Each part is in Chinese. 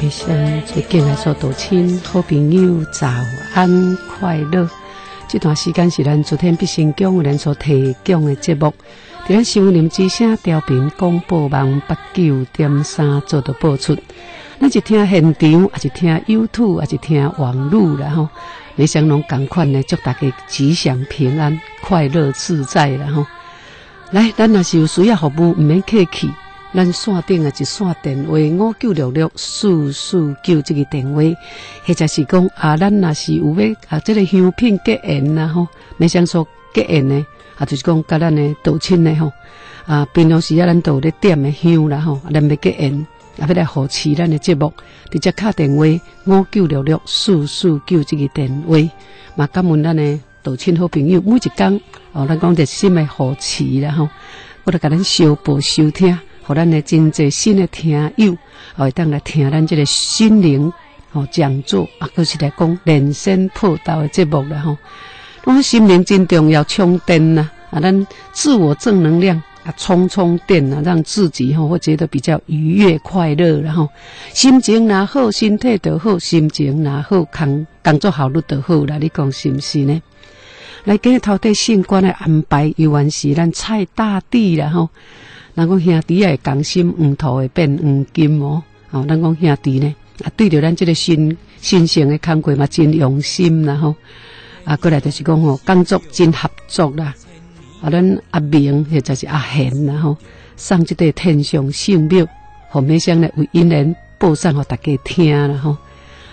回向最近来说道亲好朋友早安快乐。这段时间是咱昨天必胜奖有人所提供的节目，在咱新闻之声调频广播网八九点三做的播出。咱是听现场，还是听 YouTube，还是听网络然后，你想拢共款的，祝大家吉祥平安、快乐自在然后。来，咱若是有需要服务，唔免客气。咱线顶啊一线电话五九六六四四九这个电话，或者是讲啊，咱若是有要啊，这个香品结缘呐吼，没想说结缘呢，啊，就是讲甲咱的道亲的吼，啊，平常时啊，咱都有咧点的香啦吼，咱要结缘，啊，要来扶持咱的节目，直接敲电话五九六六四四九这个电话，嘛，感恩咱的道亲好朋友每一工哦，咱讲热心的扶持啦吼，我来甲咱收播收听。互咱的真侪新的听友，会当来听咱这个心灵哦讲座，啊，佫是来讲人生破道的节目啦吼。我们心灵真重要，充电呐，啊，咱自我正能量啊，充充电啊，让自己吼会觉得比较愉悦快乐，然后心情拿好，身体就好，心情拿好，工工作效率就好啦。你讲是毋是呢？来，今日头底相关的安排，依然是咱蔡大地啦吼。咱讲兄弟也甘心黄土会变黄金哦，哦，咱讲兄弟呢，啊，对着咱这个新新生的工作嘛，真用心啦吼，啊，过来就是讲吼，工作真合作啦，啊，咱阿明或者是阿贤啦吼，送这个天上圣庙，后面上来为因人播送给大家听啦吼，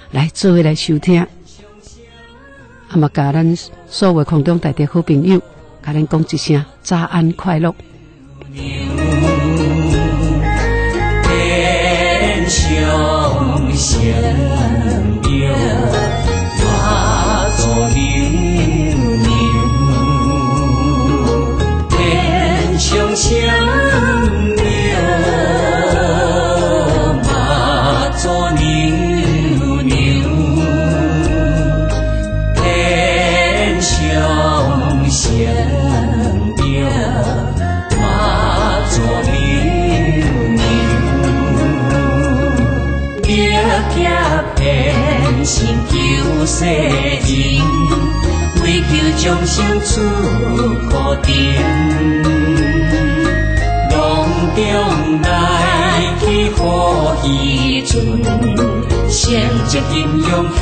来做位来收听，啊嘛，甲咱所有空中大家好朋友，甲咱讲一声早安快乐。天上圣庙，化作牛牛，天上圣。世人，为求众生出苦定。浪中来去欢喜存，成一英勇显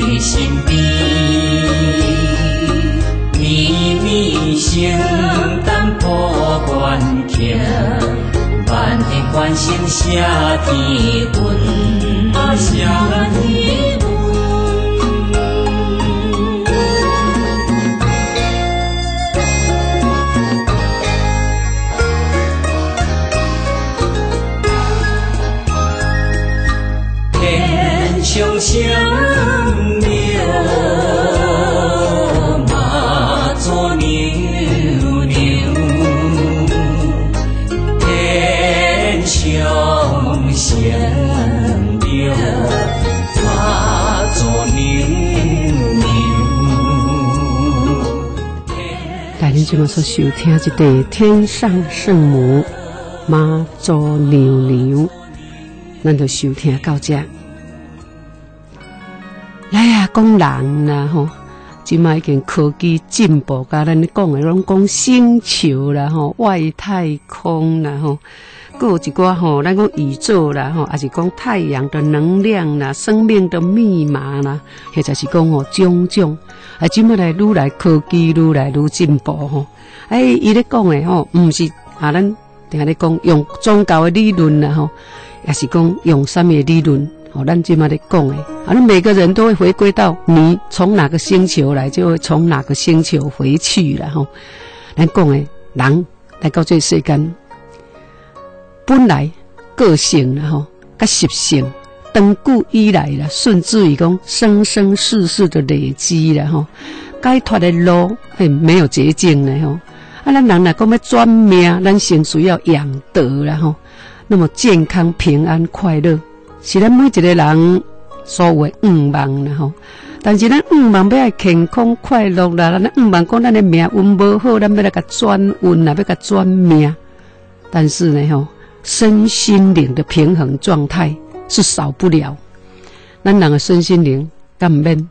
云，下天云。今晚所收听这个天上圣母妈祖娘娘，咱就收听到这。来呀，讲人啦吼，今卖已经科技进步，甲咱讲的，拢讲星球啦吼，外太空啦吼，有一寡吼，咱讲宇宙啦吼，还是讲太阳的能量啦，生命的密码啦，或者是讲吼种种，啊，即卖来愈来科技愈来愈进步吼，哎，伊咧讲诶吼，毋是啊，咱定咧讲用宗教诶理论啦吼，也是讲用什么理论？哦，咱今嘛在讲诶，啊，那每个人都会回归到你从哪个星球来，就会从哪个星球回去了吼。咱讲诶，人来到这世间，本来个性啦吼，甲习性，长久以来啦，甚至于讲生生世世的累积啦吼，解脱的路嘿没有捷径的吼。啊，咱人来讲要转命，咱先需要养德啦吼，那么健康、平安、快乐。是咱每一个人所谓愿望啦吼，但是咱愿望要爱健康快乐啦，咱愿望讲咱的命运无好，咱要来甲转运啦，要甲转命。但是呢吼，身心灵的平衡状态是少不了。咱人的身心灵敢毋免，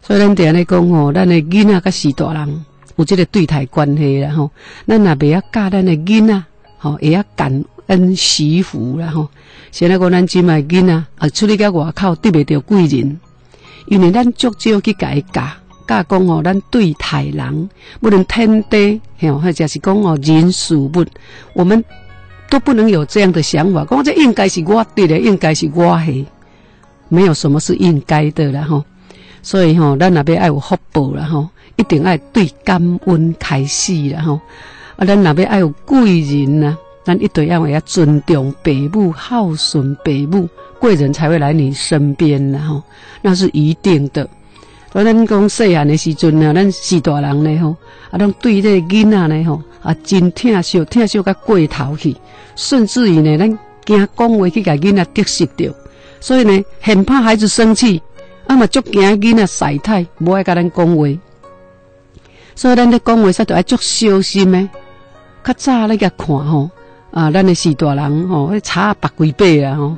所以咱定咧讲吼，咱的囡仔甲是大人有即个对待关系啦吼。咱若袂晓教咱的囡仔吼，会晓感恩惜福啦吼。现在讲咱即卖囡仔啊，出去到外口得袂到贵人，因为咱足少去改教，教讲哦，咱对待人，不能天地，吼，或者是讲哦，人事物，我们都不能有这样的想法。讲这应该是我对的，应该是我系，没有什么是应该的了哈。所以哈，咱那边爱有福报了哈，一定爱对感恩开始了哈。啊，咱那边爱有贵人呐。咱一定要会要尊重父母，孝顺父母，贵人才会来你身边的哈，那是一定的。所以咱讲细汉的时阵呢，咱是大人呢吼，啊，拢对这囡仔呢吼，啊，真疼惜，疼惜到过头去，甚至于呢，咱惊讲话去甲囡仔得失掉，所以呢，很怕孩子生气，啊嘛，足惊囡仔晒太，无爱甲咱讲话，所以咱咧讲话煞都爱足小心的，较早咧甲看吼。啊，咱的四大人吼，迄差百几倍啊吼，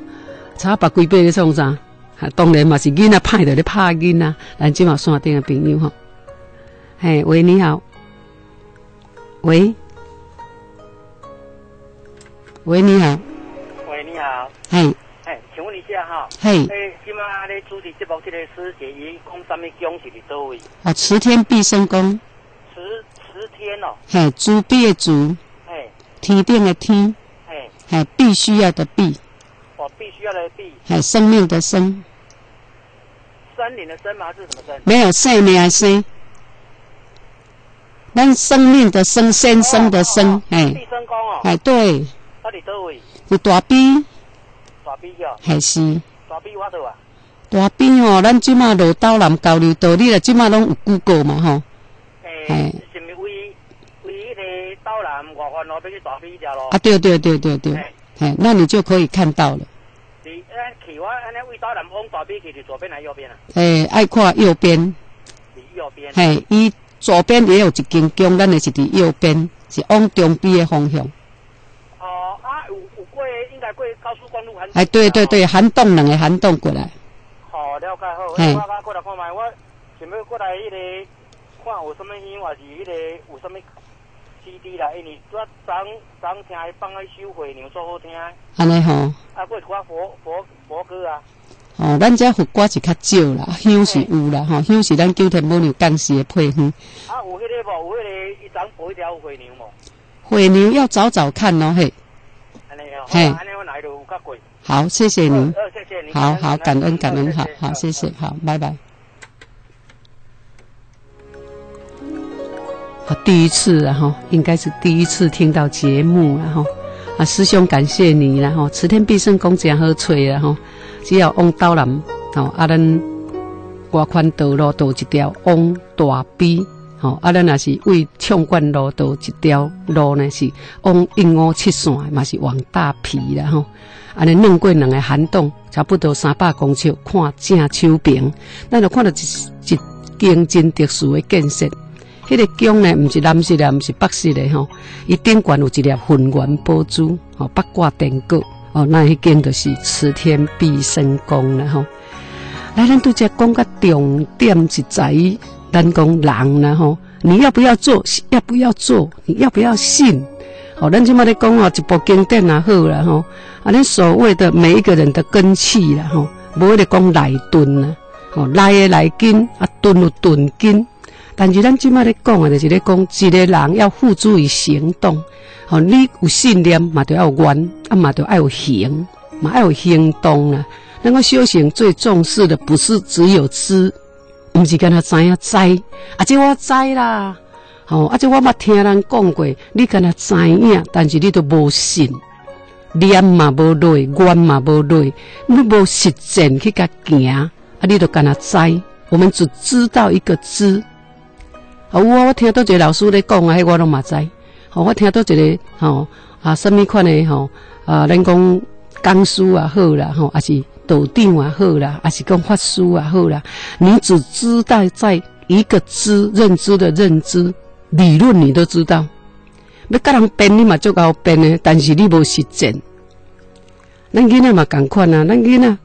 差百几倍咧创啥？当然嘛是囡仔派的咧拍囡仔，咱即嘛线顶的朋友吼。嘿，喂，你好。喂，喂，你好。喂，你好。嘿。嘿，请问一下哈。嘿。诶，今嘛咧主持节目，这个师姐伊讲什么宫是伫倒位？啊，慈天必生宫。慈慈天哦。嘿，主必的主。天定的天，哎，必须要的必，我，必须要的必，哎，生命的生，森林的森吗？是什么森？没有生命的生，咱生命的生，先生的生，哎，必生宫哦，哎，对，到底多位？是大逼，大逼哦，还是大逼我多啊？大逼哦，咱即马落岛南交流道，你啦即马拢有 Google 嘛吼？哎。刀南外环路要去大比条咯。啊，对对对对对，哎，那你就可以看到了。你安去我安尼为刀南往大比去，是左边还是右边啊？哎，爱看右边。是右边。嘿，伊左边也有一间宫，咱的是伫右边，是往中边的方向。哦，啊，有有过应该过高速公路还哎，对对对，涵洞两个涵洞过来。好，了解好。我我过来看卖，我想要过来迄个看有什么音，还是迄个有什么。C D 啦，因为昨昨昨听伊放迄首回牛做好听。安尼吼。啊，过一寡佛佛佛歌啊。哦，咱这佛瓜是较少啦，香是有啦，吼，香是咱九天母牛干时的配方。啊，有迄个无？有迄个一张补一条回牛无？回牛要找找看哦，嘿。安尼哦。嘿。安尼我来就有较贵。好，谢谢您。呃，谢谢您。好好，感恩感恩，好好，谢谢，好，拜拜。啊，第一次然后应该是第一次听到节目然后啊，师兄感谢你然后慈天必胜公这样好吹然后只要往刀南哦，啊咱外宽道路道一条往大比哦，啊咱也是为畅冠路道一条路呢是往一五七线嘛是往大皮然后安尼弄过两个涵洞，差不多三百公尺，看正秋平，咱就看到一一间真特殊的建设。迄个宫呢，毋是蓝色的，毋是白色的吼。伊顶悬有一粒混元宝珠，吼，八卦电锅，哦，那一间就是慈天必生宫了吼。来，咱都在讲个重点一在咱讲人啦吼，你要不要做？要不要做？你要不要信？好，咱即马咧讲哦，一部经典也好啦吼，啊，恁所谓的每一个人的根气啦吼，无咧讲来顿啦，吼来诶来根，啊顿有顿根。但是咱即卖咧讲诶，就是咧讲一个人要付诸于行动。吼，你有信念嘛，就要有愿，啊嘛，就要有行，嘛要有行动啦。那个修行最重视的，不是只有知，毋是跟他知影知，啊这我知啦。吼，啊这我捌听人讲过，你跟他知影，但是你都无信，念嘛无累，愿嘛无累，你无实践去甲行，啊你都干那知。我们只知道一个知。啊，我我听到一个老师咧讲啊，迄我拢嘛知。吼，我听到一个吼啊，什么款的吼啊，咱讲讲师也好啦，吼，还是道长也好啦，还是讲法师也好啦。你只知道在一个知认知的认知理论，你都知道。要甲人编你嘛，足够编的，但是你无实践。咱囡仔嘛共款啊，咱囡仔，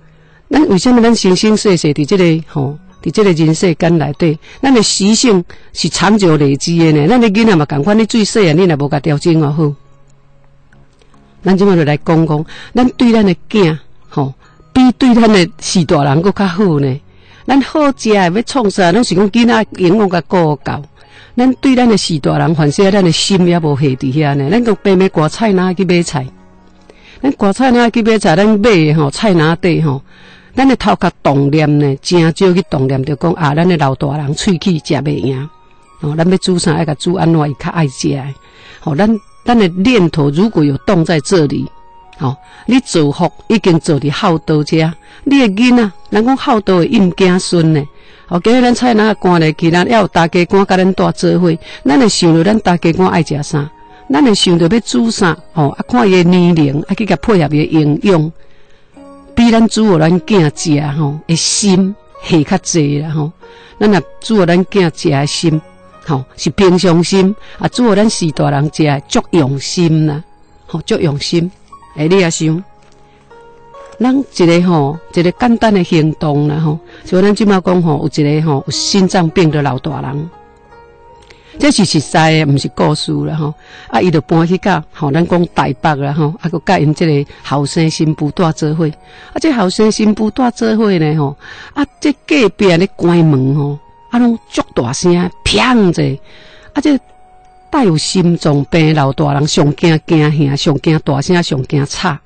咱为什么咱生生世世伫这个吼？伫这个人世间内底，咱的习性是长久累积的呢。咱的囡仔嘛，共款你最细啊，你若无甲调整好。咱即马就来讲讲，咱对咱的囝吼，比对咱的四大人搁较好呢。咱好食要创啥，拢是讲囡仔营养甲顾够。咱对咱的四大人，反正咱的心也无下伫遐呢。咱讲白买瓜菜哪去买菜？咱瓜菜哪去买菜？咱买吼菜哪底吼？咱的头壳动念呢，真少去动念，就讲啊，咱的老大人喙齿食袂赢，哦，咱要煮啥，爱甲煮安怎伊较爱食，哦，咱咱的念头如果有动在这里，哦，你祝福已经做伫好多遮，你的囡仔，人讲好多的应囝孙呢，哦，今日咱菜哪赶来去，咱要有大家官甲咱大做伙，咱会想着咱大家官爱食啥，咱会想着要煮啥，哦，啊，看伊的年龄，啊，去甲配合伊的营养。比咱煮互咱囝食吼，诶心下较济啦吼。咱若煮互咱囝食诶心，吼是平常心；啊，煮互咱四大人食足用心啦，吼足用心。诶，你也想，咱一个吼，一个简单诶行动啦吼。像咱即马讲吼，有一个吼有心脏病的老大人。这是实在诶，毋是故事啦吼。啊，伊就搬去甲吼，咱讲台北啦吼，啊，佮甲因即个后生新妇带做伙。啊，这后生新妇带做伙呢吼，啊，这隔壁咧关门吼，啊，拢足大声，砰者，啊，这带有心脏病老大人上惊惊吓，上惊大声，上惊吵。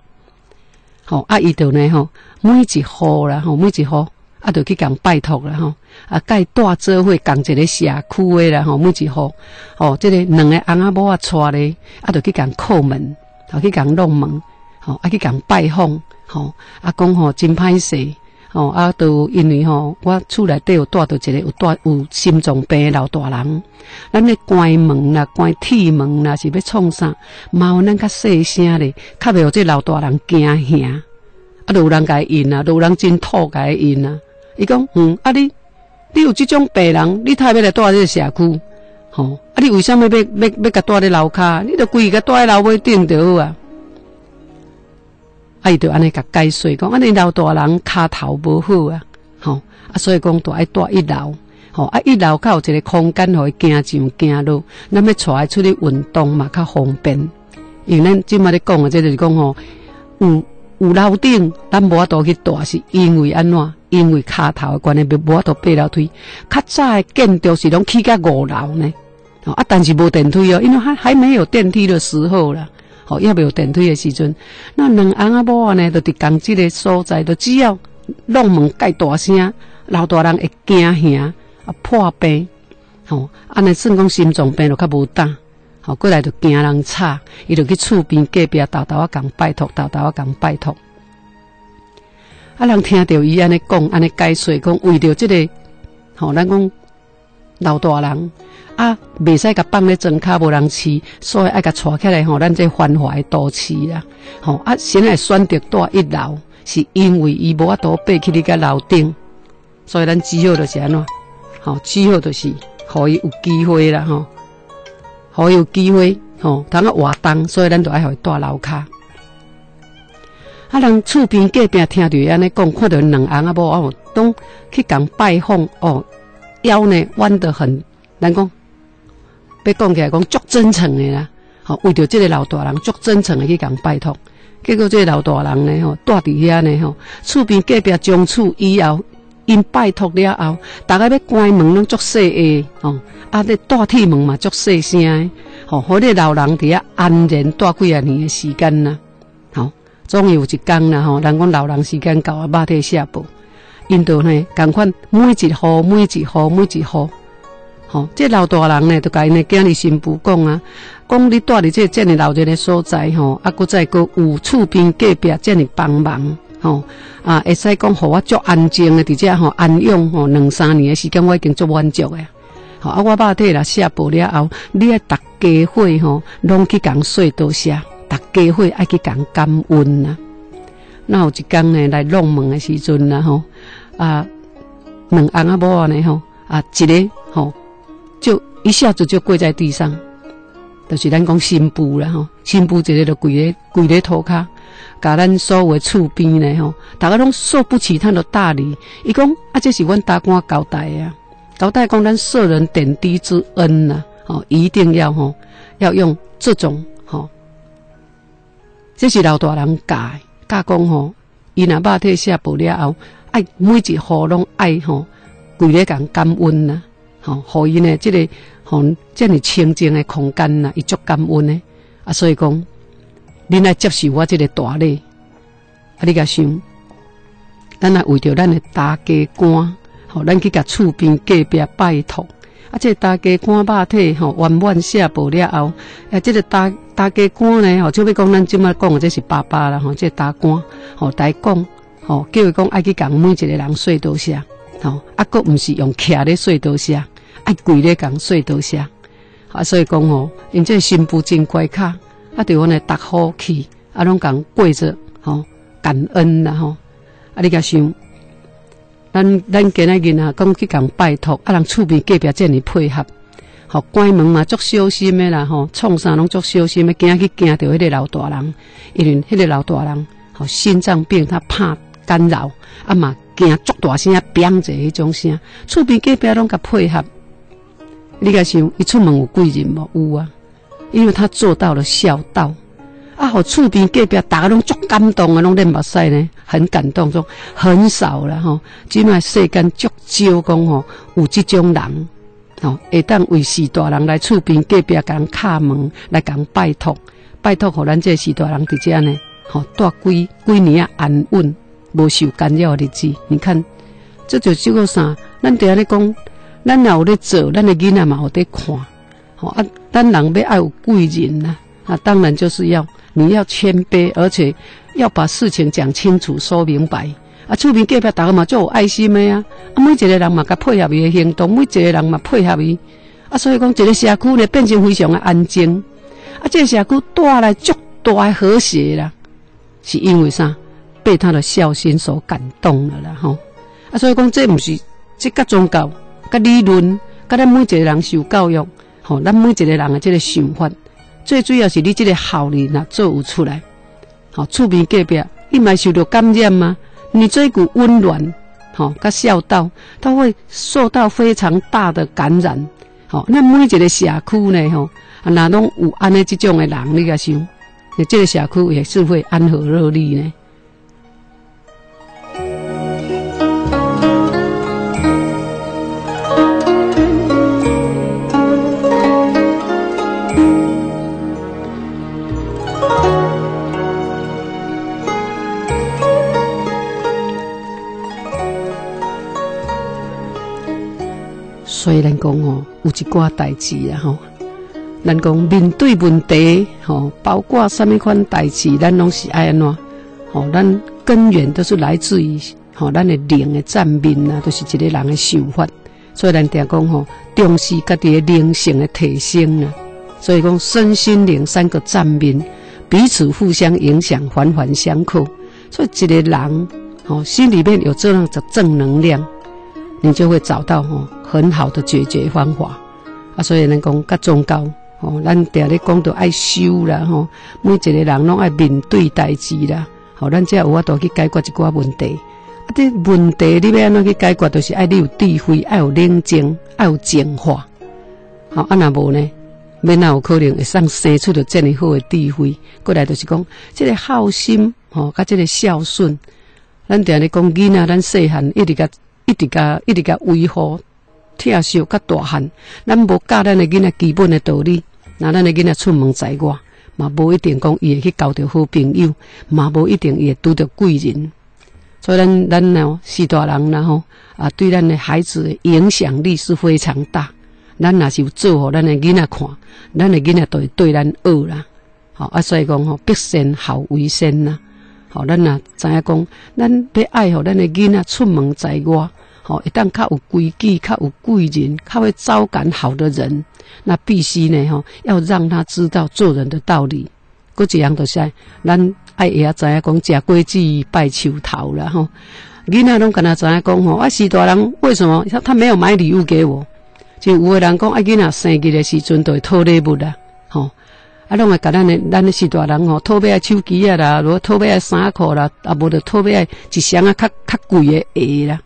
吼，啊，伊就呢吼，每一户啦吼，每一户。啊，就去共拜托了吼，啊，伊带做伙共一个社区诶啦吼，每一户，吼，即个两个翁仔某啊，带咧，啊，就去共叩门，啊，去共弄门，吼，啊，去共拜访，吼，啊，讲吼真歹势，吼，啊，都因为吼，我厝内底有带着一个有带有心脏病诶老大人，咱咧关门啦，关铁门啦，是要创啥？嘛有咱较细声咧，较袂互这老大人惊吓，啊，有人甲伊因啊，有人真土甲伊因啊。伊讲，嗯，啊你，你有即种病人，你太要来住这个社区，吼，啊你为什么要要要甲住咧楼骹？你着规个住咧楼尾顶着好啊。啊伊就安尼甲解释讲，安尼老大人骹头无好啊，吼，啊所以讲住爱住一楼，吼，啊一楼较有一个空间，互伊行上行落，咱要带伊出去运动嘛较方便。因为咱即马咧讲诶，即就是讲吼，有有楼顶，咱无法度去住，是因为安怎？因为卡头的关系，无无法爬楼梯。较早的建筑是拢起甲五楼呢，啊，但是无电梯哦，因为还还没有电梯的时候啦，哦，也没有电梯的时阵，那两翁仔某呢，就伫工即个所在，就只要弄门盖大声，老大人会惊吓啊破病，吼，安尼算讲心脏病就较无大，吼，过来就惊人吵，伊就去厝边隔壁豆豆啊讲拜托，豆豆啊讲拜托。啊！人听到伊安尼讲，安尼解说讲，为着即个，吼，咱讲老大人啊，袂使甲放咧床骹无人饲，所以爱甲带起来吼，咱这繁华的都市啦，吼啊，先来选择住一楼，是因为伊无法度爬去你个楼顶，所以咱只好就是安怎，吼，只好就是互伊有机会啦，吼，互伊有机会，吼，通啊活动，所以咱就爱互伊住楼骹。啊！人厝边隔壁听着安尼讲，看到两翁仔某啊，都去共拜访哦。腰呢弯得很，人讲，要讲起来讲足真诚的啦，吼，为着这个老大人足真诚的去讲拜托，结果这个老大人呢吼，住伫遐呢吼，厝边隔壁将厝以后，因拜托了后，大家要关门拢足细个，吼，啊，这大铁门嘛足细声，吼，好个老人伫遐安然住几啊年的时间呐，终于有一天啦吼，人讲老人时间到啊，马蹄下步。因度呢，共款每一户、每一户、每一户，吼，这老大人呢，就甲因的囝儿新妇讲啊，讲你住伫这遮尔老热的所在，吼，啊，搁再搁有厝边隔壁遮尔帮忙，吼，啊，会使讲，互我足安静的，伫遮吼安养，吼，两三年的时间，我已经足满足诶，吼，啊，我爸体啦下报了后，你爱逐家伙吼，拢去讲说多谢，大家伙爱去讲感恩呐。那有一天呢，来弄门的时阵啦，吼。啊，两翁仔某呢吼，啊，一个吼，就一下子就跪在地上，就是咱讲新妇啦吼，新妇一个就跪咧跪咧涂骹，甲咱所有厝边呢吼，大家拢受不起他的大礼。伊讲啊，这是阮大官交代啊，交代讲咱受人点滴之恩呐，吼，一定要吼，要用这种，这是老大人教教讲吼，伊若肉体下步了后。爱每一户拢爱吼，跪咧讲感恩呐，吼，互伊呢，即个吼，这么清净的空间呐，伊足感恩呢。啊，所以讲，恁来接受我即个大礼，啊，你甲想，咱来为着咱的大家官，吼，咱去甲厝边隔壁拜托，啊，这大家官肉体吼，圆满下报了后，啊，这个大大家官呢，吼，就要讲咱即摆讲的这是爸爸啦，吼，这大官，吼，大讲。吼，叫伊讲爱去讲每一个人说多谢，吼，啊，佫毋是用徛咧说多谢，爱跪咧讲说多谢，啊，所以讲吼，因这新妇真乖卡，啊，对阮来搭好气，啊，拢讲跪着，吼，感恩啦，吼，啊，你甲想，咱咱今仔日啊，讲去共拜托，啊，人厝边隔壁遮尔配合，吼，关门嘛，足小心的啦，吼，创啥拢足小心的，惊去惊着迄个老大人，因为迄个老大人，吼，心脏病，他怕。干扰啊嘛，惊足大声啊，砰者迄种声，厝边隔壁拢甲配合。你甲想，伊出门有贵人无？有啊，因为他做到了孝道。啊，好厝边隔壁，大家拢足感动啊，拢认目屎呢，很感动，中很少了吼。即卖世间足少讲吼，有即种人吼，会当为士大人来厝边隔壁甲人敲门来讲拜托，拜托，互咱这士大人伫遮呢，吼，住几几年啊，安稳。无受干扰的日子，你看，这就叫做啥？咱伫遐咧讲，咱也有咧做，咱的囡仔嘛有在看，吼啊！咱人要爱有贵人呐，啊，当然就是要你要谦卑，而且要把事情讲清楚、说明白。啊，厝边隔壁大家嘛，就有爱心的呀，啊，每一个人嘛，甲配合伊的行动，每一个人嘛配合伊，啊，所以讲，一个社区呢，变成非常的安静，啊，这个社区带来足大的和谐啦，是因为啥？被他的孝心所感动了啦，吼啊！所以讲，这不是这个宗教、个理论，甲咱每一个人受教育，吼，咱每一个人的这个想法，最主要是你这个好人呐，做有出来，好厝边隔壁，你咪受到感染吗？你这股温暖，吼，甲孝道，他会受到非常大的感染，好，那每一个社区呢，吼，啊，那拢有安尼这种的人，你甲想，你这个社区也是会安和乐利呢。所以咱讲哦，有一寡代志啊吼，咱讲面对问题吼，包括什么款代志，咱拢是爱安怎吼，咱根源都是来自于吼，咱的灵的站面啊，都是一个人的想法。所以咱定讲吼，重视家己的灵性的提升啊。所以讲身心灵三个站面，彼此互相影响，环环相扣。所以一个人吼，心里面有这样的正能量。你就会找到吼很好的解决方法啊！所以人讲甲宗教吼，咱定咧讲着爱修啦吼，每一个人拢爱面对代志啦，吼，咱才有法度去解决一寡问题。啊，这问题你要安怎去解决？就是爱你有智慧，爱有冷静，爱有净化。好，啊那无呢？免哪有可能会生生出着这么好的智慧？过来就是讲，这个好心吼，甲这个孝顺，咱定咧讲囡仔，咱细汉一直甲一直甲一直甲维护、疼惜甲大汉，咱无教咱的囡仔基本的道理，那咱的囡仔出门在外，嘛无一定讲伊会去交着好朋友，嘛无一定伊会拄着贵人。所以咱咱哦，四大人然后啊，对咱的孩子影响力是非常大。咱若是有做好咱的囡仔看。咱的囡仔都会对咱恶啦，好啊，所以讲吼，必先孝为先呐，好，咱啊知影讲，咱要爱护咱的囡仔出门在外，吼，一旦较有规矩、较有贵人、较会招感好的人，那必须呢，吼，要让他知道做人的道理。搁一样就是，咱爱也知影讲，食果子拜树头啦，吼，囡仔拢跟他知影讲吼，啊，是大人为什么他他没有买礼物给我？就有个人讲，啊，囡仔生日的时阵，都会讨礼物啦，啊，拢会甲咱的咱的是大人吼，讨买啊手机啊啦，如果讨买衫裤啦，啊，无就讨买一双啊较较贵的鞋啦。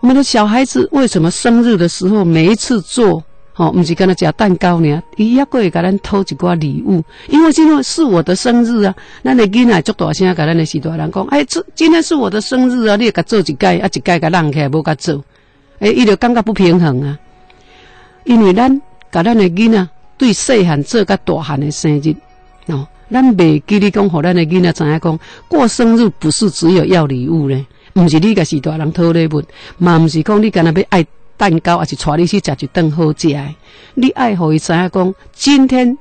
我们的小孩子为什么生日的时候，每一次做，吼，毋是跟他食蛋糕呢？伊也过会甲咱偷一寡礼物，因为今天是我的生日啊。咱的囡仔足大声甲咱的是大人讲，哎，这今天是我的生日啊，你甲做一届，啊，一届甲让起来，无甲做，哎，伊就感觉不平衡啊。因为咱甲咱的囡仔对细汉做甲大汉的生日哦，咱袂记你讲，互咱的囡仔知影讲过生日不是只有要礼物咧，毋是你甲是大人讨礼物，嘛毋是讲你干那要爱蛋糕，还是带你去食一顿好食的。你爱互伊知影讲，今天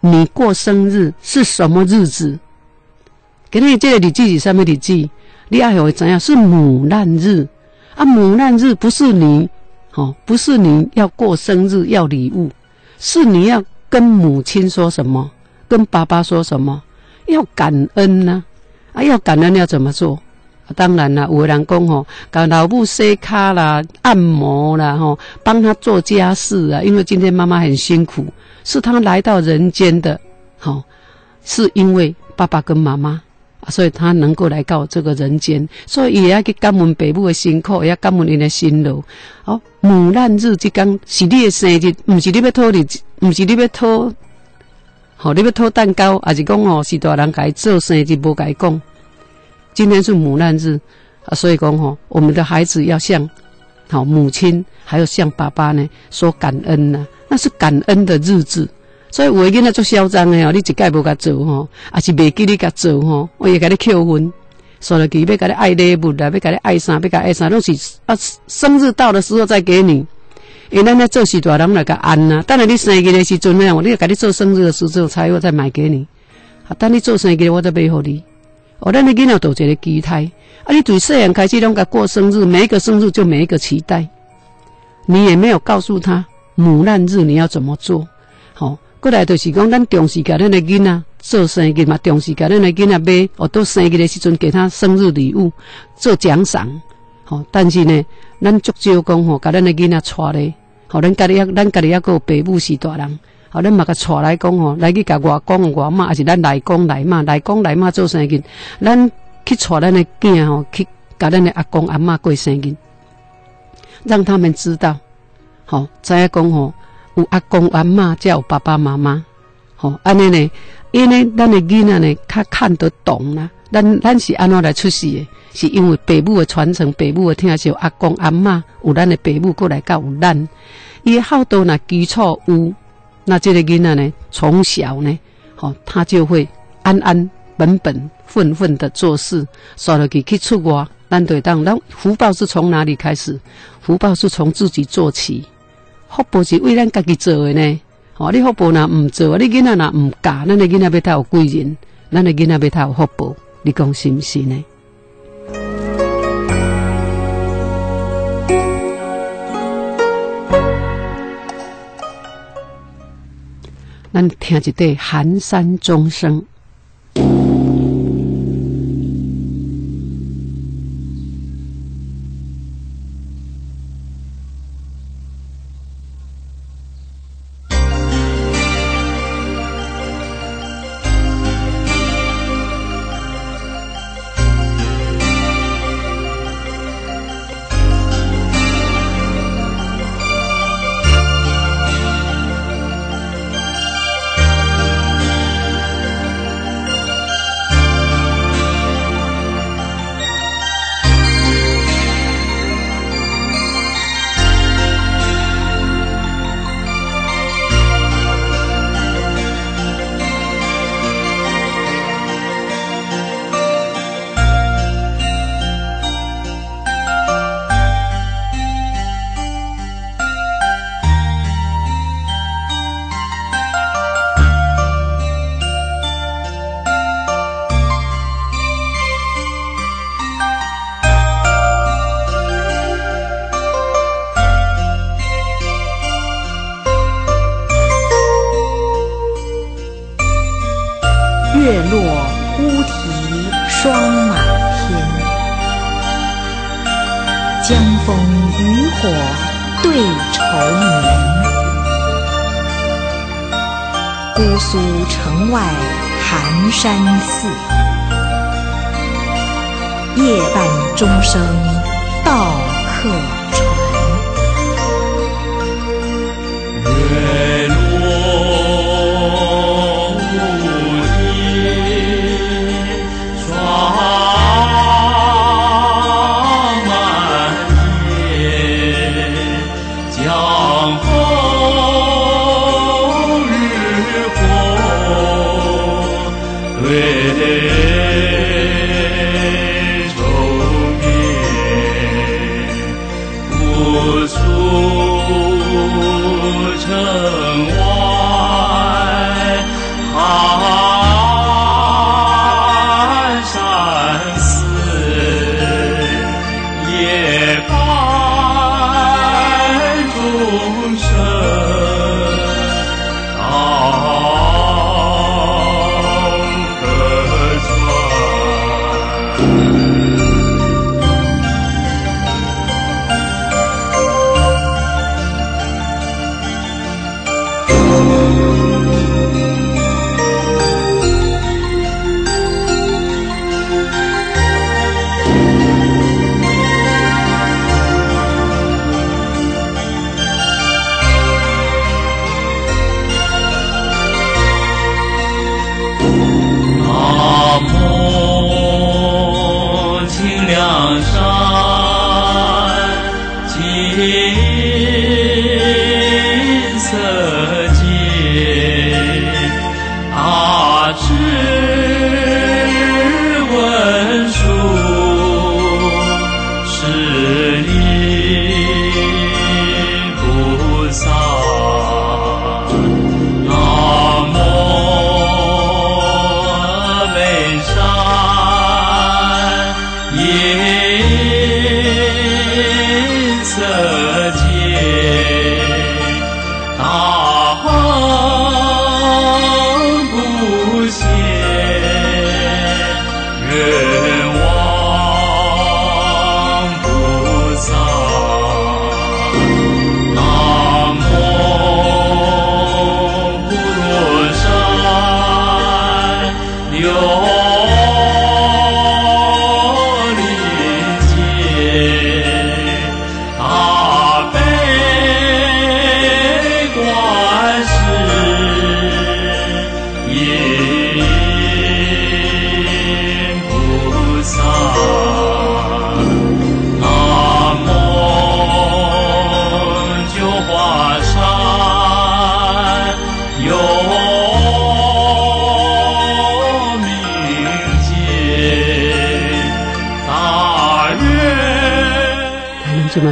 你过生日是什么日子？今日这个日子是什么日子？你爱互伊知影是母难日啊！母难日不是你。哦，不是你要过生日要礼物，是你要跟母亲说什么，跟爸爸说什么，要感恩呢？啊，要感恩要怎么做？当然了，有人讲吼，给老母洗卡啦、按摩啦，吼，帮他做家事啊。因为今天妈妈很辛苦，是他来到人间的，好，是因为爸爸跟妈妈。所以他能够来到这个人间，所以也要去感恩父母的辛苦，也要感恩因的辛劳。好，母难日即讲是你的生日，毋是你要讨日，毋是你要讨，好，你要讨蛋糕，还是讲哦，是大人该做生日，无该讲。今天是母难日啊，所以讲吼，我们的孩子要向好母亲，还有向爸爸呢，说感恩呐，那是感恩的日子。所以有的囡仔做嚣张的哦，你一概无甲做吼，也是袂记你甲做吼，我也甲你扣分。说了佮要甲你爱礼物啦，要甲你爱啥，要甲爱啥，拢是啊，生日到的时候再给你。因为咱咧做事大人来甲安呐，等下你生日的时阵呢，我你甲你做生日的时候才我再买给你。啊，等你做生日我再买给你。哦，咱的囡仔都一个期待。啊，你从细汉开始拢甲过生日，每一个生日就每一个期待。你也没有告诉他母难日你要怎么做，好。过来就是讲，咱重视甲咱的囡仔做生日嘛，重视甲咱的囡仔买，哦，到生日的时阵给他生日礼物做奖赏，吼。但是呢，咱足少讲吼，甲咱的囡仔带咧，吼，咱家己，咱家己也个爸母是大人，吼，咱嘛甲带来讲吼，来去甲外公外妈，还是咱来公来妈，来公来妈做生日，咱去带咱的囝吼，去甲咱的阿公阿妈过生日，让他们知道，吼，知影讲吼。有阿公阿妈，才有爸爸妈妈，吼，安尼呢？因为咱的囡仔呢，较看得懂啦。咱咱是安怎来出世的？是因为爸母的传承，爸母的听是阿公阿妈有咱的爸母过来教有咱。伊好多那基础有，那这个囡仔呢，从小呢，吼，他就会安安本本、分分的做事。说了去去出外，咱对当，咱福报是从哪里开始？福报是从自己做起。福报是为咱家己做的呢，哦！你福报若毋做，你囡仔若毋教，咱的囡仔要他有贵人，咱的囡仔要他有福报，你讲是毋是呢？咱听一段寒山钟声。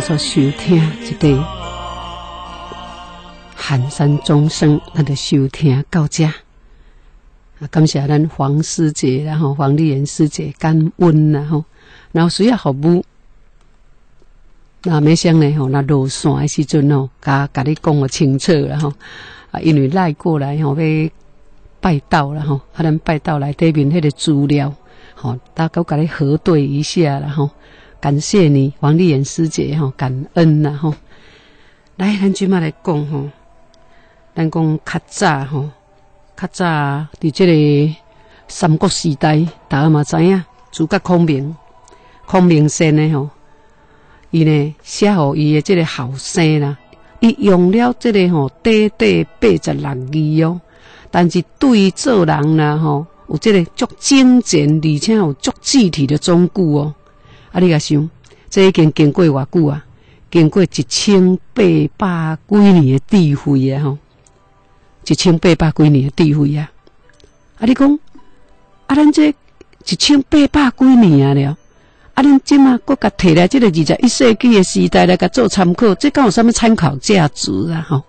所收听一个寒山钟声，咱就收听到这。啊，感谢咱黄师姐，然后黄丽妍师姐感恩，然后然后需要服务。那没想呢吼，那落山的时阵哦，甲甲你讲个清楚了吼啊，因为赖过来吼要拜道了吼，啊，咱拜道来对面迄个资料，吼，大家甲你核对一下然后。感谢你，王丽妍师姐吼，感恩呐吼。来，咱今麦来讲吼，咱讲较早吼，较早伫即个三国时代，大家嘛知影，诸葛孔明，孔明先呢吼，伊呢写互伊的即个后生啦，伊用了即个吼短短八十六字哦，但是对做人啦吼，有即个足精简，而且有足具体的忠告哦。啊！你甲想，这已经经过偌久啊？经过一千八百几年的智慧啊！吼，一千八百几年的智慧啊！啊！你讲，啊，咱这一千八百几年啊了，啊，恁即马搁甲摕来即个二十一世纪的时代来甲做参考，这敢有啥物参考价值啊？吼，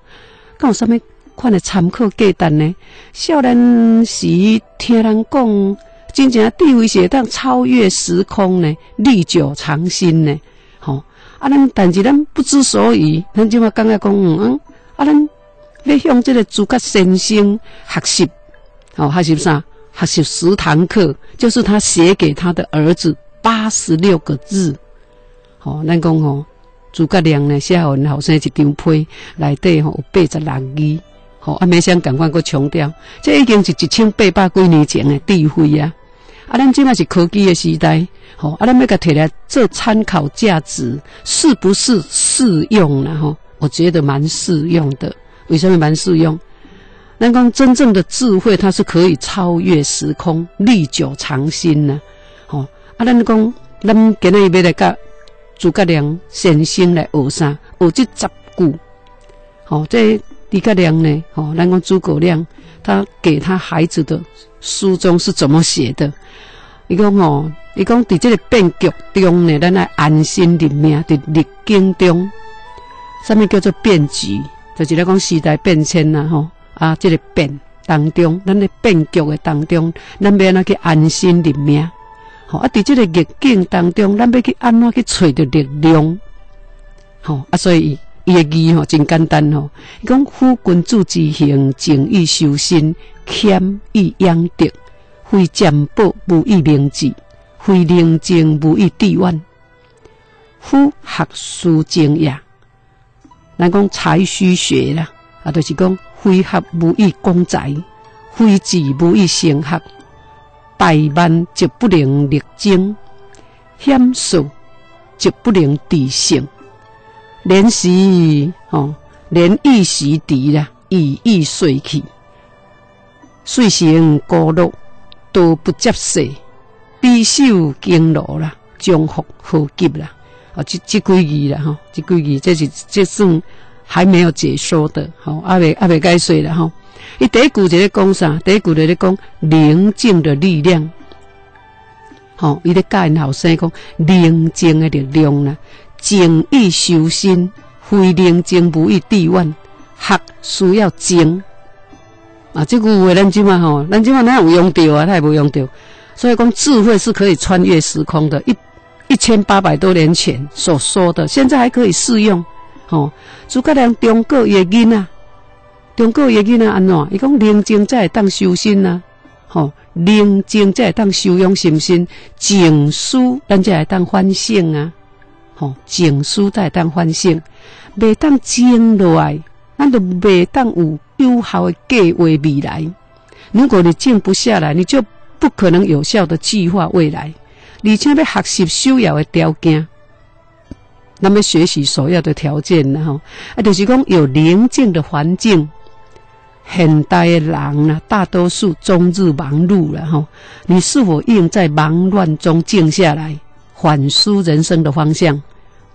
敢有啥物款的参考价值呢？少年时听人讲。真正地位是会当超越时空呢，历久长新呢。吼，啊，咱但是咱不知所以，咱即马感觉讲，嗯，啊，咱要向这个诸葛先生学习，哦，学习啥？学习十堂课，就是他写给他的儿子八十六个字。吼，咱讲吼，诸葛亮呢写互后生一张批，内底吼有八十六字，吼啊，没想赶快搁强调，这已经是一千八百几年前的智慧啊！啊，咱即嘛是科技的时代，吼啊，咱要甲摕来做参考价值，是不是适用呢？吼，我觉得蛮适用的。为什么蛮适用？咱讲真正的智慧，它是可以超越时空、历久常新呢。吼啊，咱讲咱今日要来甲诸葛亮先生来学啥？学这十句。吼，这诸葛亮呢？吼，咱讲诸葛亮他给他孩子的书中是怎么写的？伊讲吼，伊讲伫这个变局中呢，咱来安心立命，伫逆境中，什么叫做变局？就是咧讲时代变迁啦，吼啊，这个变当中，咱咧变局的当中，咱要安怎去安心立命？吼啊，伫这个逆境当中，咱要去安怎去找着力量？吼啊，所以伊的字吼真简单吼，伊讲夫君子之行，静以修身，谦以养德，非占卜无以明志，非宁静无以致远，夫学书精也。咱讲才须学啦，啊，就是讲非学无以攻才，非智无以成学，怠慢就不能力精，险数就不能致胜。连时吼，连意时敌啦，以意碎去，遂成孤落，都不接世，必受经罗啦，将福何急啦？啊，这这几句啦，哈，这几句这是这算还没有解说的，吼，阿未阿未解说了，哈。伊第一句就咧讲啥？第一句就咧讲宁静的力量，吼，伊咧教因后生讲宁静的力量啦，静以修身，非宁静不以致远，学需要静。啊，这句话咱即嘛吼，咱即嘛哪有用到啊？他也无用到，所以讲智慧是可以穿越时空的，一。一千八百多年前所说的，现在还可以适用。哦，诸葛亮中国的囡啊，中国的囡啊安怎？伊讲宁静才会当修身呐，吼，宁静才会当修养心性，静思咱才会当反省啊，吼，静思才会当反省，未当静落来，咱就未当有有效的计划未来。如果你静不下来，你就不可能有效的计划未来。而且要学习需要的条件，那么学习所要的条件呢？吼，啊，就是讲有宁静的环境。现代的人呢，大多数终日忙碌了，吼。你是否应在忙乱中静下来，反思人生的方向？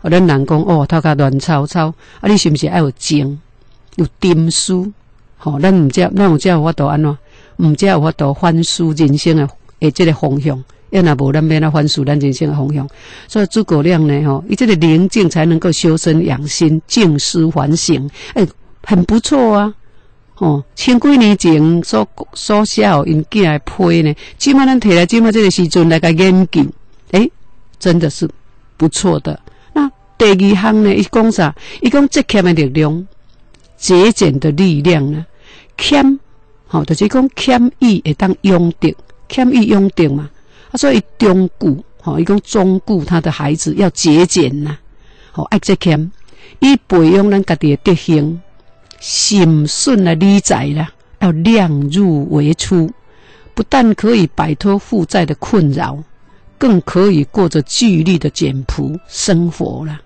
我咱人讲哦，头壳乱糟糟，啊，你是不是爱有静，有定思？吼，咱唔知，咱有知有法度安怎？唔知有法度反思人生的诶，这个方向。要那无咱免那反思咱人生的方向，所以诸葛亮呢，吼，伊这个宁静才能够修身养心、静思反省，哎，很不错啊，哦，千几年前所所写哦因囝来批呢，即码咱摕来即码这个时阵来个研究，哎，真的是不错的。那第二项呢，伊讲啥？伊讲节俭的力量，节俭的力量呢？俭，好，就是讲俭义会当用德，俭义用德嘛。他说：“伊中顾，吼，伊讲中顾他的孩子要节俭呐，吼爱节俭，以培养咱家己的德行，心顺的理财啦，要量入为出，不但可以摆脱负债的困扰，更可以过着纪律的简朴生活啦。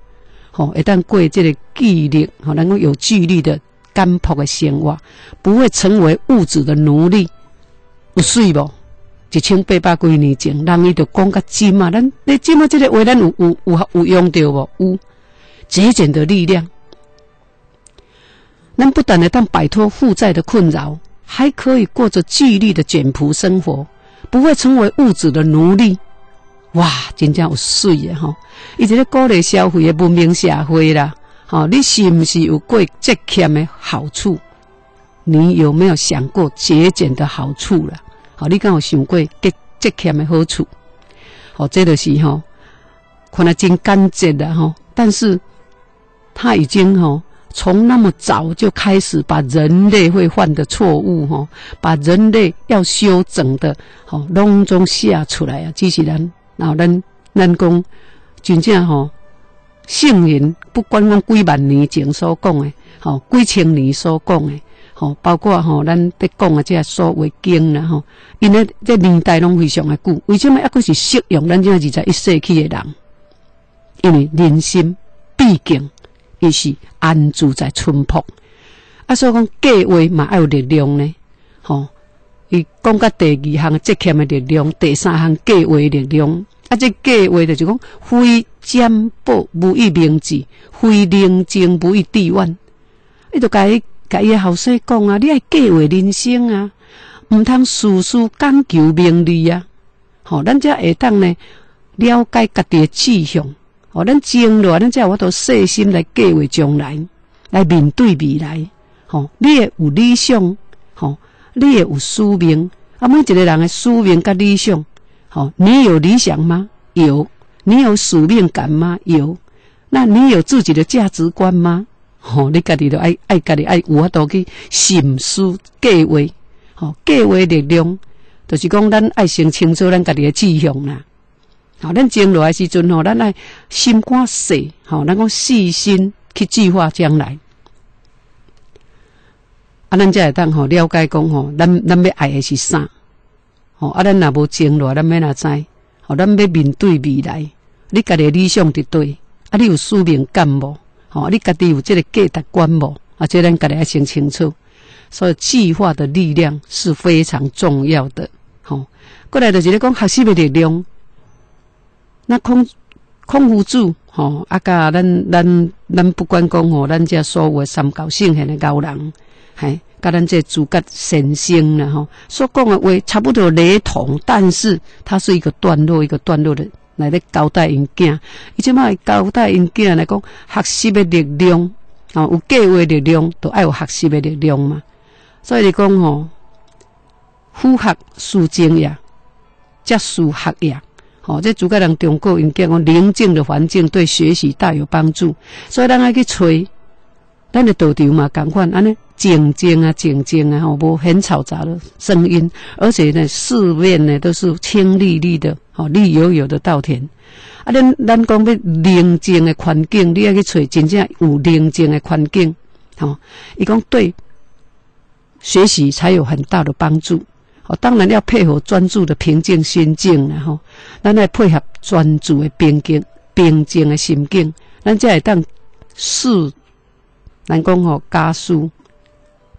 吼，一旦过这个纪律，吼，能够有纪律的简朴的生活，不会成为物质的奴隶，有水无？”一千八百几年前，人伊就讲较真啊，咱你即嘛即个话，咱有有有有用到无？有节俭的力量，咱不但能当摆脱负债的困扰，还可以过着纪律的简朴生活，不会成为物质的奴隶。哇，真正有水啊！吼，伊这个鼓励消费的文明社会啦，吼，你是毋是有过节俭的好处？你有没有想过节俭的好处了？好，你敢有想过节节俭的好处？好，这就是吼，可能真干净的吼，但是他已经吼，从那么早就开始把人类会犯的错误吼，把人类要修整的吼，拢中写出来啊！机器人，然后咱咱讲真正吼，圣人不管讲几万年前所讲的，吼几千年所讲的，吼包括吼咱伫讲的这所谓经啦，吼，因为这年代拢非常的久，为什么抑阁是适用咱这二十一世纪的人？因为人心毕竟伊是安住在淳朴，啊，所以讲假话嘛要有力量呢，吼。伊讲甲第二项积欠的力量，第三项假话力量。啊，这计划就是讲，非占卜无以明志，非宁静无以致远。伊就甲伊甲伊后生讲啊，你爱计划人生啊，毋通事事讲求名利啊。吼，咱才会当呢了解家己的志向。吼，咱静落，咱才有法度细心来计划将来，来面对未来。吼，你会有理想，吼。你也有使命，啊，每一个人的使命跟理想，好，你有理想吗？有，你有使命感吗？有，那你有自己的价值观吗？吼，你家己都爱爱家己爱有法度去心思计划，吼，计划力量，就是讲咱爱先清楚咱家己的志向啦。好，咱进来的时阵吼，咱爱心肝细，吼，咱讲细心去计划将来。咱才会当吼了解讲吼，咱咱要爱的是啥？吼啊，咱若无经历，咱要哪知？吼，咱要面对未来，你家己理想伫对，啊，你有使命感无？吼，你家己有即个价值观无？啊，这咱家己要先清楚。所以计划的力量是非常重要的。吼，过来就是咧讲学习的力量。那空空无助，吼啊，甲咱咱咱不管讲吼，咱遮所有三高性现的高人。嘿，甲咱这主角先生呢，吼，所讲的话差不多雷同，但是它是一个段落一个段落的来咧交代因囝，伊即卖交代因囝来讲学习的力量，哦，有计划力量，都爱有学习的力量嘛。所以你讲吼，复学书经呀，借书学呀，吼，这主角人中国因囝讲，宁静的环境对学习大有帮助，所以咱爱去找。咱的道场嘛，共款安尼静静啊，静静啊，吼，无很嘈杂的声音，而且呢，四面呢都是青绿绿的，吼，绿油油的稻田。啊，咱咱讲要宁静的环境，你要去找真正有宁静的环境，吼，伊讲对学习才有很大的帮助。哦，当然要配合专注的平静心境，然后咱来配合专注的平静平静的心境，咱才会当事。咱讲吼，家书，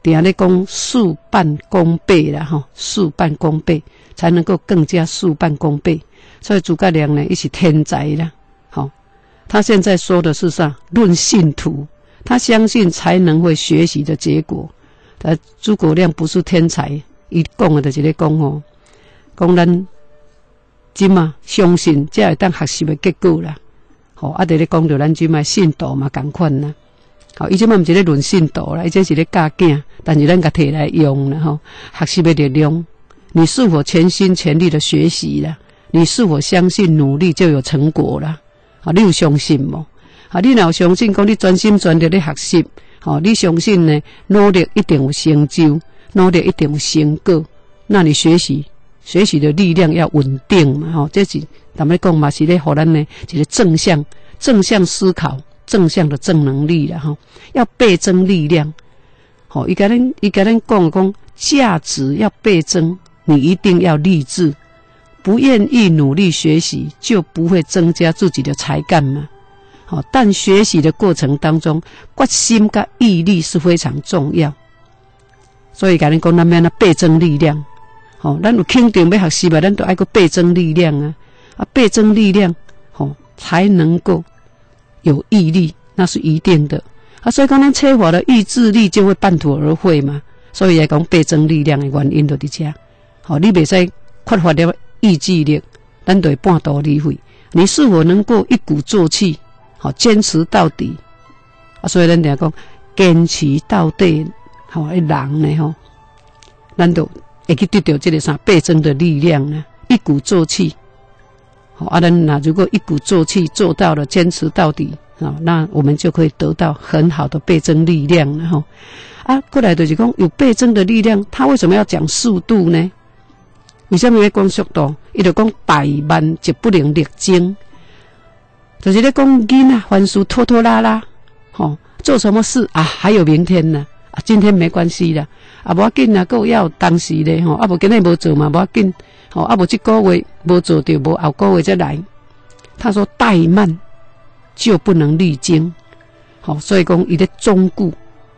底下咧讲事半功倍啦，吼，事半功倍才能够更加事半功倍。所以诸葛亮呢，也是天才啦，好，他现在说的是啥？论信徒，他相信才能会学习的结果。但诸葛亮不是天才，伊讲的就是咧讲吼，讲咱即嘛相信，才会当学习的结果啦。好，啊，伫咧讲着咱即嘛信徒嘛，共款啦。好，伊即嘛毋是咧论信度啦，伊这是咧教囝，但是咱甲摕来用啦吼，学习的力量，你是否全心全力的学习啦？你是否相信努力就有成果啦？好，你有相信无？好，你若有相信讲你专心专力咧学习，好，你相信呢？努力一定有成就，努力一定有成果。那你学习学习的力量要稳定嘛？吼，这是咱们讲嘛，是咧互咱呢一个正向正向思考。正向的正能力了哈，要倍增力量。好，一个人一个人讲讲价值要倍增，你一定要励志。不愿意努力学习，就不会增加自己的才干嘛。好，但学习的过程当中，决心跟毅力是非常重要。所以，甲人讲那边的倍增力量。好，咱有肯定要学习吧，咱都爱个倍增力量啊！啊，倍增力量，好才能够。有毅力，那是一定的啊！所以讲，咱缺乏了意志力，就会半途而废嘛。所以来讲，倍增力量的原因就伫遮。好，你袂使缺乏了意志力，咱就会半途而废。你是否能够一鼓作气，好坚持到底啊？所以咱讲，坚持到底，好，一人呢吼，咱都会去得到这个啥倍增的力量呢？一鼓作气。好，阿兰那如果一鼓作气做到了，坚持到底啊，那我们就可以得到很好的倍增力量了哈。啊，过来就是讲有倍增的力量，他为什么要讲速度呢？为什么要讲速度？伊就讲百万就不能力精。就是咧讲紧啊凡事拖拖拉拉，吼，做什么事啊？还有明天呢？啊，今天没关系啦，啊，无要紧啊，够要当时咧，吼，啊，无今日无做嘛，无要紧，吼，啊，无即个月无做着，无后个月再来。他说怠慢就不能历经，好，所以讲伊咧忠固，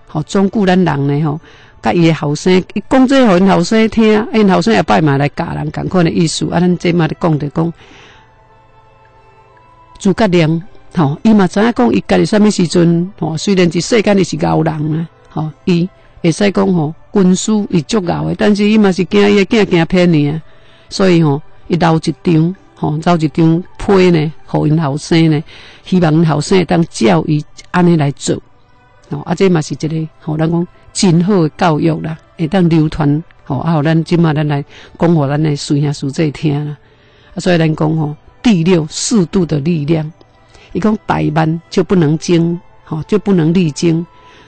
好忠固咱人呢，吼，甲伊诶后生，伊讲这互因后生听，因后生下摆嘛来教人共款诶意思，啊，咱这嘛咧讲着讲。诸葛亮，吼，伊嘛知影讲，伊家己什么时阵，吼，虽然是世间伊是牛人啊，吼，伊会使讲吼，军师伊足牛诶，但是伊嘛是惊伊诶囝惊骗你啊，所以吼，伊留一张，吼，留一张批呢，互因后生呢，希望因后生当照伊安尼来做，吼，啊，这嘛是一个，吼，咱讲真好诶教育啦，会当流传，吼，啊，吼咱即嘛咱来讲互咱诶孙兄孙姐听啦，啊，所以咱讲吼。第六适度的力量，伊讲怠慢就不能精，吼就不能励精。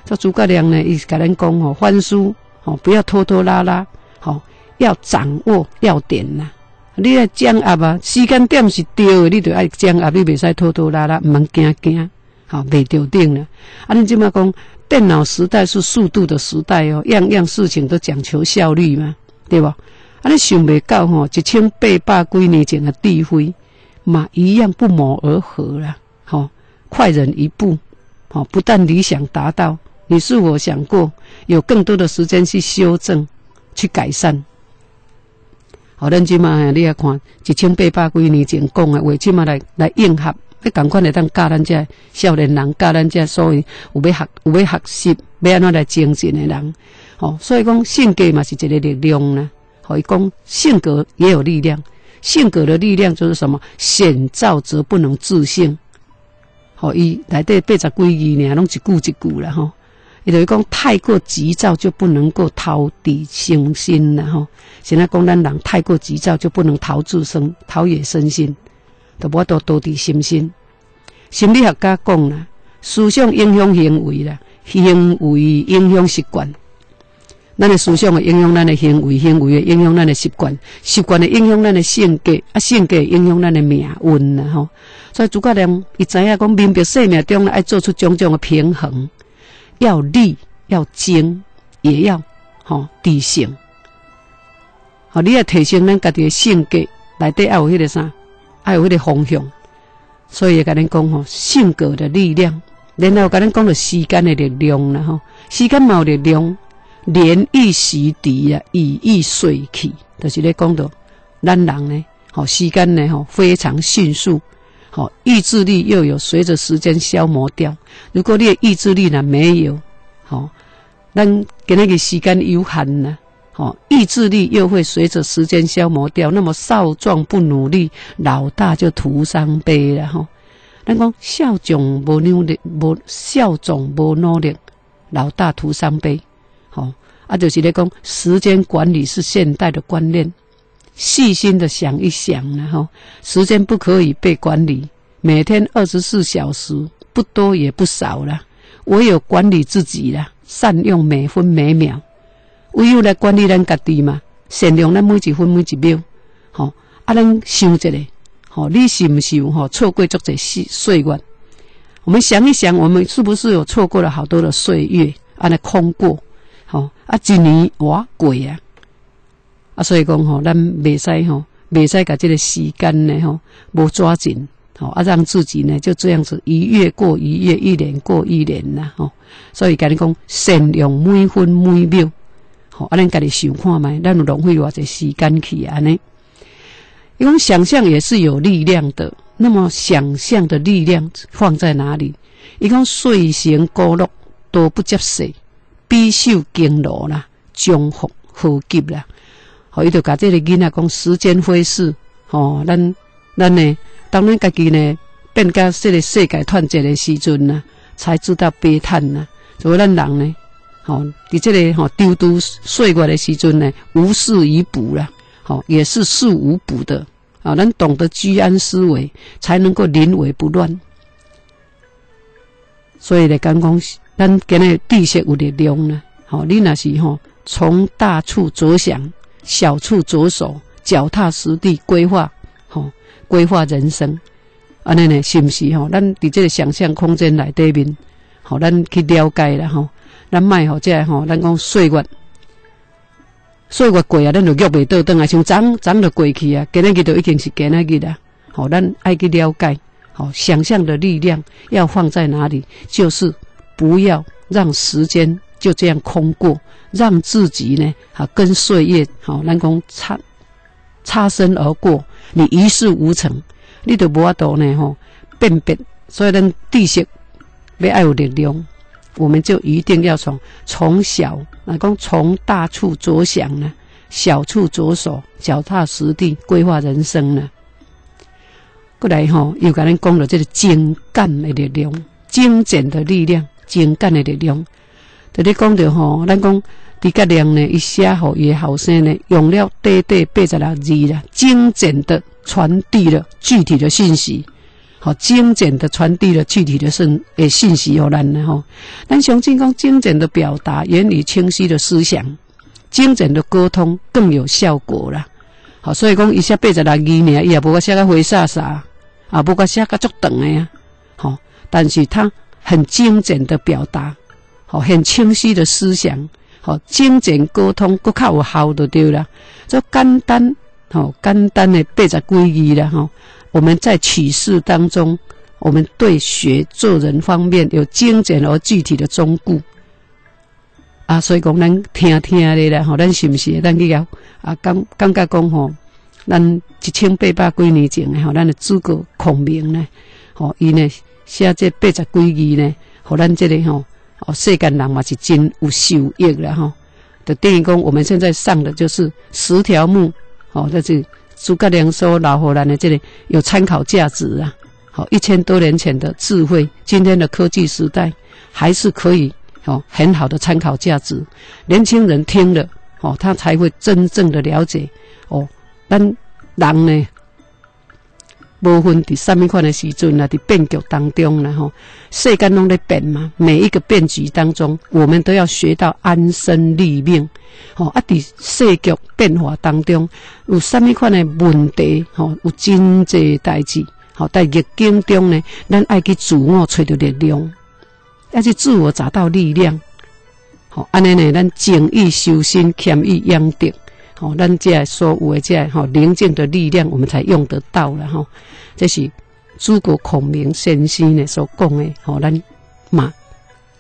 这诸葛亮呢，伊是甲咱讲吼，翻书吼不要拖拖拉拉，吼要掌握要点呐。你来掌握啊，时间点是对的，你就爱掌握，你袂使拖拖拉拉，毋通惊惊，吼袂着定了。啊，你即马讲电脑时代是速度的时代哦，样样事情都讲求效率嘛，对吧？啊，你想袂到吼，一千八百几年前的智慧。嘛，一样不谋而合了，好，快人一步，好，不但理想达到，你是否想过有更多的时间去修正、去改善？好，咱即嘛，你也看一千八百几年前讲的，话即嘛来来应合，你赶快来当教咱遮少年人，教咱遮所谓有要学、有要学习、要安怎来精进的人，好，所以讲性格嘛是一个力量呢，可以讲性格也有力量。性格的力量就是什么？险躁则不能自信。好，伊内底八十几句呢，拢一句一句了哈。伊就是讲，太过急躁就不能够陶底心心了吼。现在讲咱人太过急躁就不能陶自身、陶冶身心，都无多多底心心。心理学家讲啦，思想影响行为啦，行为影响习惯。咱的思想会影响咱的行为，行为会影响咱的习惯，习惯会影响咱的性格，啊，性格影响咱的命运啦吼。所以诸葛亮伊知影讲，明白生命中爱做出种种的平衡，要利要精，也要吼理性。好，你要提升咱家己的性格，内底爱有迄个啥，爱有迄个方向。所以甲恁讲吼，性格的力量，然后甲恁讲了时间的力量啦吼，时间冇力量。年易时敌啊，以易碎去，就是咧讲到咱人呢，吼时间呢，吼非常迅速，好意志力又有随着时间消磨掉。如果你的意志力呢没有，好，咱给那个时间有限呢，好意志力又会随着时间消磨掉。那么少壮不努力，老大就徒伤悲了哈。咱讲少壮无努力，无少壮无努力，老大徒伤悲。好，啊，就是咧讲，时间管理是现代的观念。细心的想一想呢，哈，时间不可以被管理。每天二十四小时，不多也不少了。唯有管理自己了，善用每分每秒，唯有来管理咱家己嘛，善用咱每一分每一秒。好，啊，咱想一下，好，你是不是哈错过足这岁岁月？我们想一想，我们是不是有错过了好多的岁月，啊，那空过？吼啊！一年哇过啊！啊，所以讲吼，咱未使吼，未使甲这个时间呢吼，无抓紧吼啊，让自己呢就这样子一月过一月，一年过一年啦吼。所以甲你讲，善用每分每秒，吼啊，咱家己想看觅，咱有浪费偌济时间去安尼。因为想象也是有力量的，那么想象的力量放在哪里？伊讲睡行高落都不接受。必受经罗啦，将福好吉啦。好，伊就甲这个囡仔讲时间飞逝，吼，咱咱呢，当咱家己呢变甲这个世界团结的时阵呢，才知道悲叹呐。所以咱人呢，吼，伫这个吼丢丢岁月的时阵呢，无事以补啦，吼，也是事无补的。啊，咱懂得居安思危，才能够临危不乱。所以咧，讲讲。咱今日地势有力量呢，好，你那是吼从大处着想，小处着手，脚踏实地规划，吼规划人生，安尼呢，是毋是吼？咱伫即个想象空间内底面，吼，咱去了解啦吼。咱卖吼，即个吼，咱讲岁月，岁月过啊，咱就约袂倒转啊，像昨昨就过去啊，今日日就已经是今日日啦。吼，咱爱去了解，吼，想象的力量要放在哪里？就是不要让时间就这样空过，让自己呢，啊，跟岁月，吼，咱讲擦擦身而过，你一事无成。你都无法度呢吼辨别，所以咱知识要爱有力量，我们就一定要从从小，啊讲从大处着想呢，小处着手，脚踏实地规划人生呢。过来吼，又跟咱讲了这个精干的力量，精简的力量，精干的力量。就你讲着吼，咱讲李格亮呢，一写互伊后生呢，用了短短八十六字啦，精简的。传递了具体的信息，好精简的传递了具体的信诶信息，有咱呢吼。咱相信讲精简的表达，言语清晰的思想，精简的沟通更有效果啦。好，所以讲一下八十六字呢，伊也不过写个灰沙沙，啊，不过写个足长的呀。好，但是他很精简的表达，好，很清晰的思想，好，精简沟通，更较有效就对了，就简单。好，简单的背着皈依了吼。我们在启示当中，我们对学做人方面有精简而具体的忠固啊。所以讲，咱听听的啦，吼，咱是不是？咱去要啊，感感觉讲吼，咱一千八百几年前的吼，咱的诸葛孔明呢，吼，伊呢写这八十几字呢，互咱这里吼，哦，世间人嘛是真有受益了哈。的电影讲，我们现在上的就是十条目。哦，这是诸葛亮说老伙人的这里有参考价值啊！好，一千多年前的智慧，今天的科技时代还是可以哦，很好的参考价值。年轻人听了哦，他才会真正的了解哦，但人呢。无分伫什么款的时阵啊，伫变局当中啦吼，世间拢在变嘛。每一个变局当中，我们都要学到安身立命。吼啊，伫世局变化当中，有什么款的问题？吼，有真济代志。吼，在逆境中呢，咱爱去自我找到力量，要去自我找到力量。吼，安尼呢，咱静意修身，谦意养德。哦，咱这所有的这吼宁静的力量，我们才用得到了哈。这是诸葛孔明先生呢所讲的，吼，咱嘛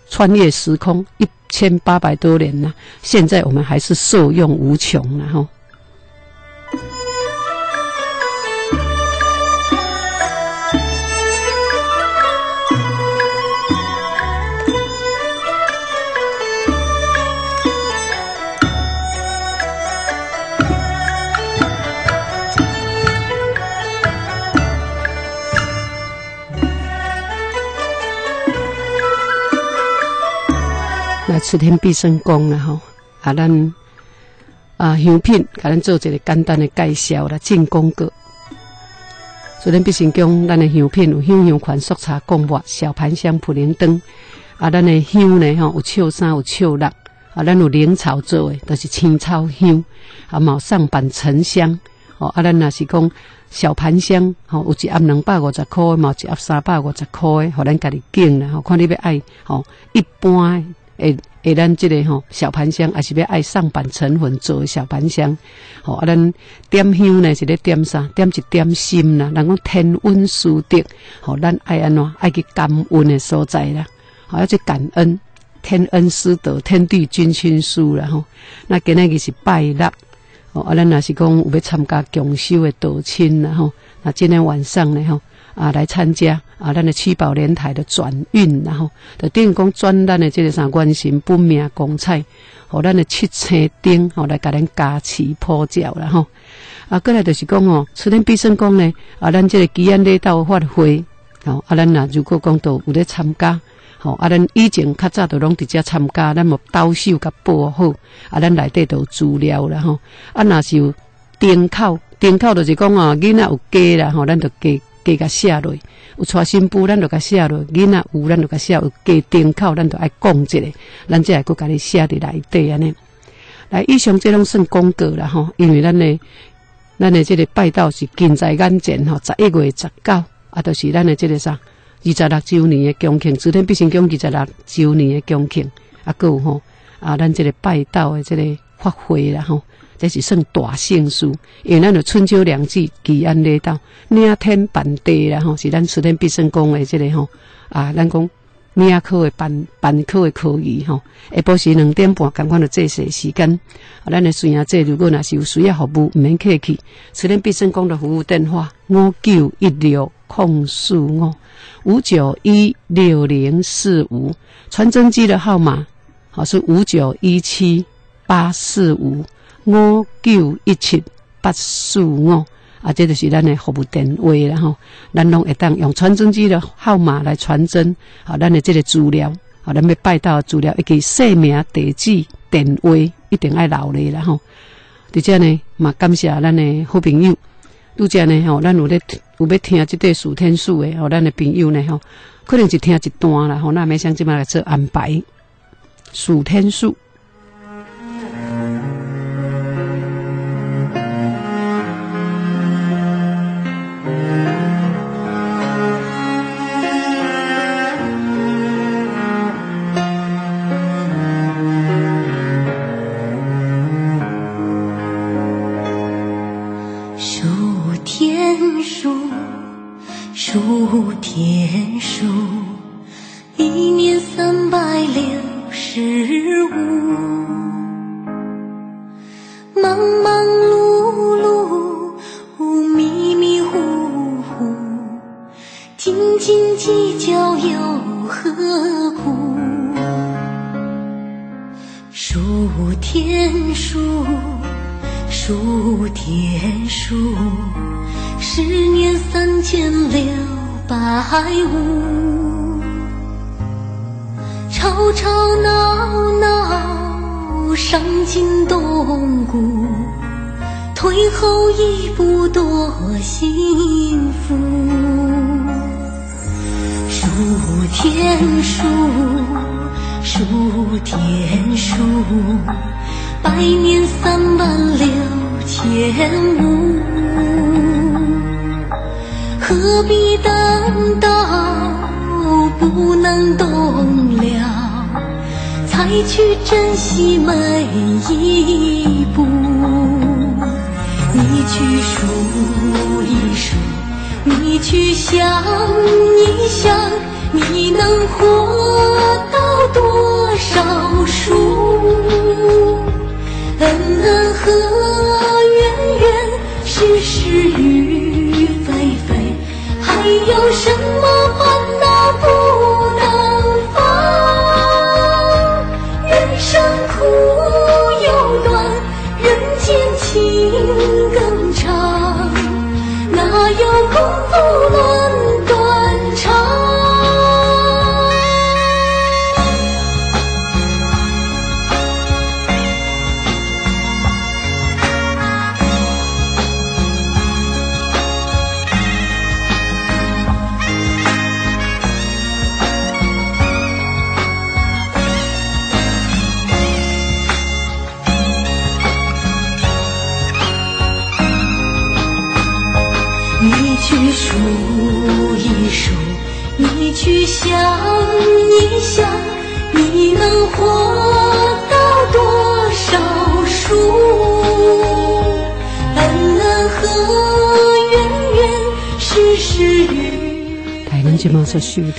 穿越时空一千八百多年了，现在我们还是受用无穷了哈。此天必胜功了吼！啊，咱啊香品，给咱做一个简单的介绍啦，进功格。此天必胜功，咱的香品有香香款、速茶、贡末、小盘香、普灵灯。啊，咱的香呢吼，有秋三有秋六。啊，咱有灵草做的，都是青草香。啊，毛上板沉香。哦，啊，咱若是讲小盘香，吼，有一盒两百五十块，毛一盒三百五十块，互咱家己拣啦。吼，看你要爱，吼，一般。诶诶，咱即个吼小盘香，也是要爱上板成粉做的小盘香。吼啊，咱点香呢是咧点啥？点一点心啦。人讲天恩殊德，吼，咱爱安怎爱去感恩的所在啦。好，要去感恩天恩师德，天地君亲师啦。吼，那今日是拜六，哦，啊，咱若是讲有要参加共修的道亲啦。吼，那今天晚上呢？吼。啊，来参加啊！咱的七宝莲台的转运，然后的电工转咱的这个啥关心本命公菜，和咱的七星灯，吼来甲咱加持普照了吼。啊，过来就是讲哦，此天必胜宫呢，啊，咱这个吉安礼道发挥，哦，啊，咱呐如果讲到有咧参加，吼，啊，咱以前较早都拢直接参加，咱无刀手甲报好，啊，咱内底都有资料了吼。啊，若是有顶口，顶口就是讲哦，囡仔有加啦，吼，咱就加。加甲写落，有娶新妇，咱就甲写落；囡仔有，咱就甲写；有加订口，咱就爱讲一下，咱才会搁甲你写伫内底安尼。来，以上这拢算广告啦吼，因为咱的咱的这个拜道是近在眼前吼，十一月十九啊，就是咱的这个啥，二十六周年的恭庆，昨天必胜宫二十六周年的恭庆，啊，有吼啊，咱这个拜道的这个发挥啦吼，这是算大胜事，因为咱的春秋两季，吉安礼道，领天办地啦吼，是咱昨天必胜宫的这个吼啊，咱讲。明课的办办课的课余吼，下晡时两点半，赶快的这些时间，啊，咱的孙啊，这如果若是有需要服务，毋免客气。此天必胜宫的服务电话：五九一六空四五五九一六零四五。传真机的号码好是五九一七八四五五九一七八四五。啊，这就是咱的服务电话然后咱拢会当用传真机的号码来传真，好，咱的这个资料，好，咱要拜到资料，一个姓名、地址、电话，一定爱留咧然后，而且呢，嘛感谢咱的好朋友，拄则呢吼，咱有咧有要听这个数天数的，吼，咱的朋友呢吼，可能是听一段啦，吼，那没想即摆来做安排，数天数。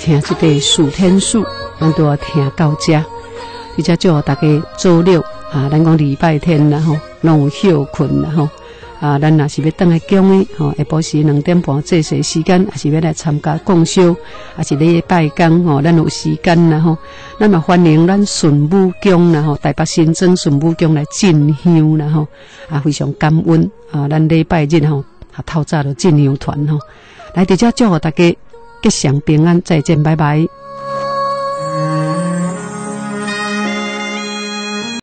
听这个数天数，咱都要听到这。而且祝大家周六啊，咱讲礼拜天然后拢有休困然后啊，咱若是要等来讲的吼，下晡时两点半这些时间，还是要来参加共修，还是礼拜工吼，咱有时间然后，咱嘛欢迎咱顺武宫然后台北新庄顺武宫来进香然后啊，非常感恩啊，咱礼拜日吼啊，透早就进香团吼，来伫遮祝福大家。吉祥平安，再见，拜拜。